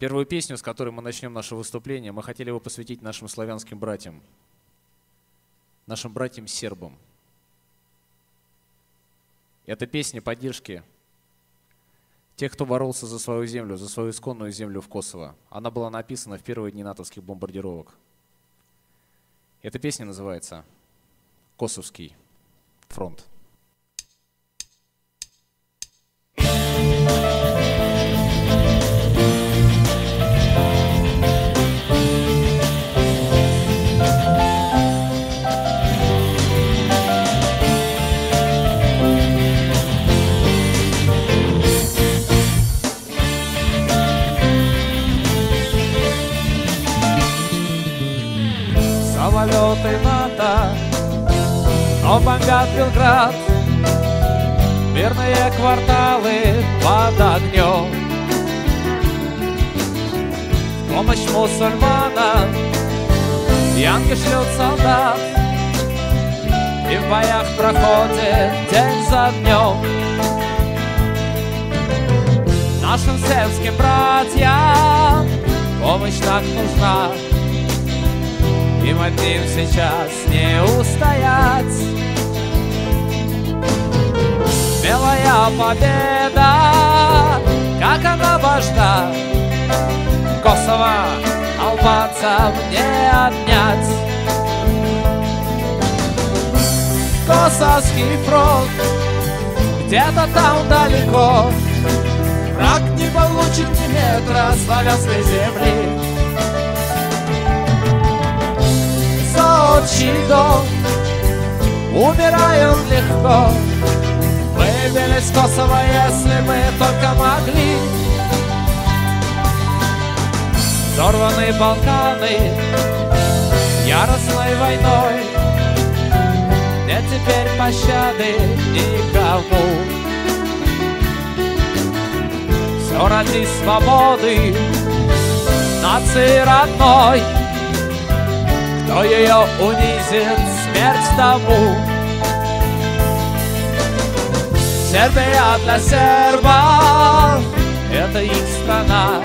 Первую песню, с которой мы начнем наше выступление, мы хотели бы посвятить нашим славянским братьям, нашим братьям-сербам. Это песня поддержки тех, кто боролся за свою землю, за свою исконную землю в Косово. Она была написана в первые дни натовских бомбардировок. Эта песня называется «Косовский фронт». Бомбят Белград. Мирные кварталы под огнем. Помощь мусульманам. Янки шлют солдат. И в боях проходит день за днем. Нашим сербским братьям Помощь так нужна. Им одним сейчас не устоять Белая победа, как она важна. Косово албанцам не отнять Косовский фронт где-то там далеко. Враг не получит ни метра славянской земли. За отчий дом умираем легко Выбили с Косово, если мы только могли. Взорваны Балканы яростной войной. Нет теперь пощады никому Все ради свободы нации родной. Кто ее унизит, смерть тому Сербия для сербов Это их страна.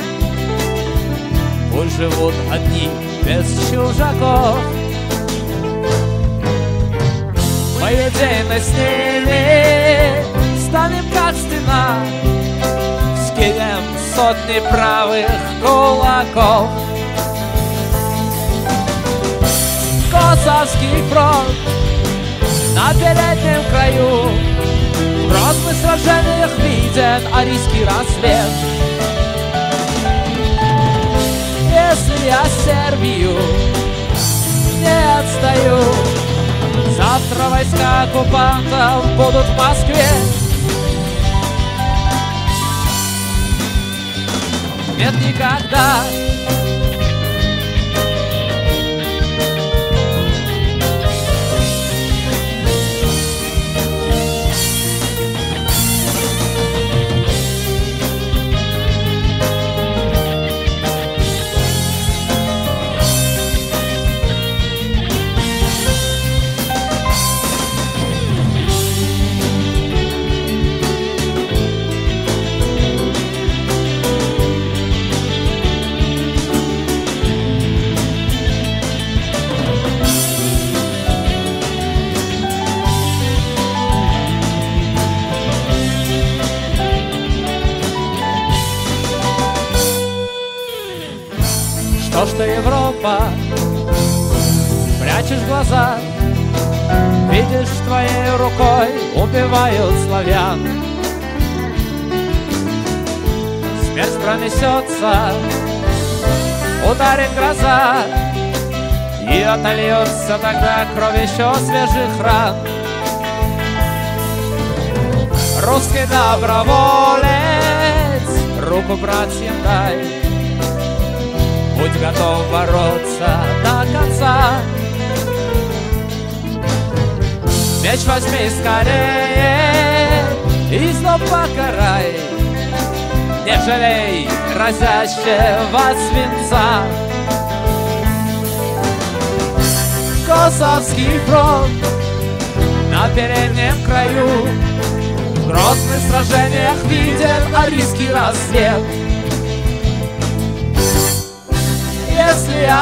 Пусть живут одни без чужаков. Мы едины с ними Станем как стена. Скинем сотни правых кулаков. Косовский фронт На переднем краю сражениях виден арийский рассвет. Если я Сербию не отстаю Завтра войска оккупантов будут в Москве. Нет никогда Что ж ты, Европа, прячешь глаза Видишь, твоей рукой убивают славян. Смерть пронесется, ударит гроза И отольется тогда кровь еще свежих ран. Русский доброволец, руку братьям дай Будь готов бороться до конца. Меч возьми скорее и зло покарай. Не жалей разящего свинца. Косовский фронт на переднем краю. В грозных сражениях виден арийский рассвет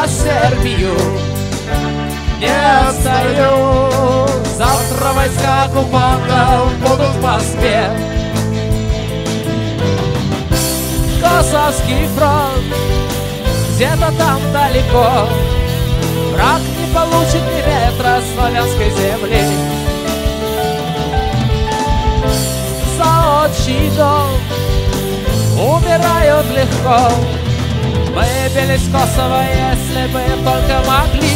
за Сербию не отстаю. Завтра войска оккупантов будут в Москве. Косовский фронт где-то там далеко. Враг не получит ни метра славянской земли. За отчий дом умирают легко. Videli z Kosova je slepe, tolke magli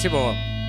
Спасибо вам.